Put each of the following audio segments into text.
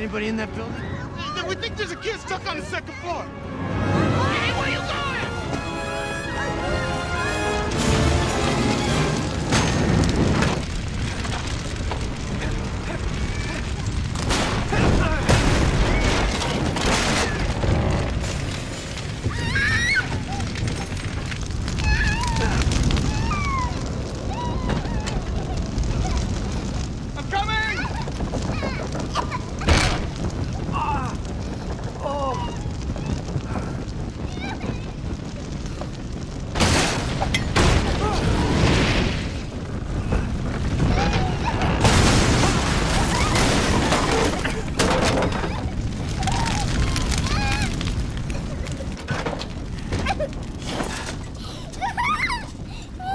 anybody in that building? We think there's a kid stuck on the second floor.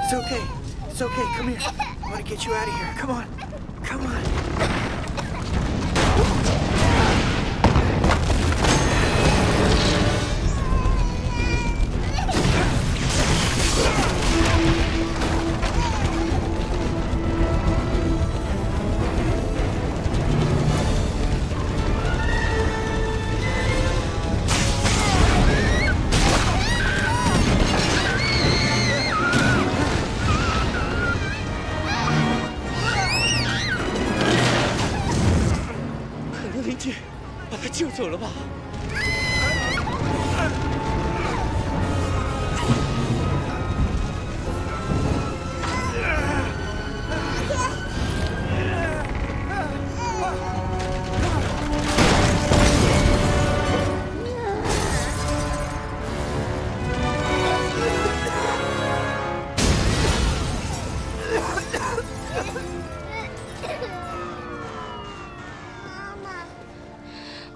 It's okay. It's okay. Come here. I want to get you out of here. Come on. Come on. 把他救走了吧？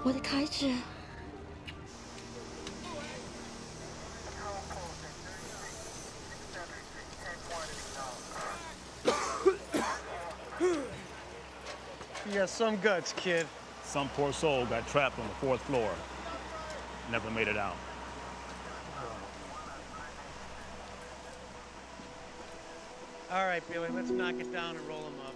我的凯子， You got some guts, kid. Some poor soul got trapped on the fourth floor. Never made it out. All right, Billy, let's knock it down and roll him up.